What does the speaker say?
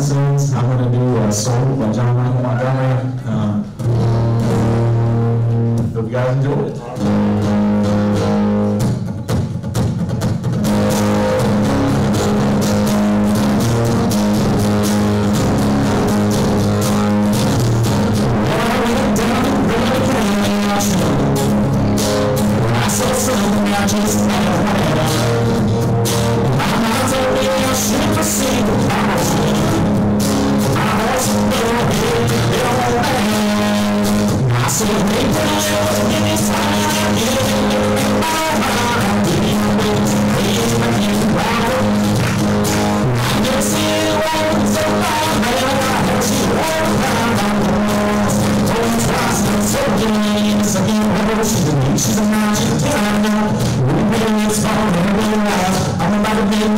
I'm going to do a song by John Michael Montgomery. Um, hope you guys enjoy it. She's a magic piano. We're making it fun and real life. I'm about to make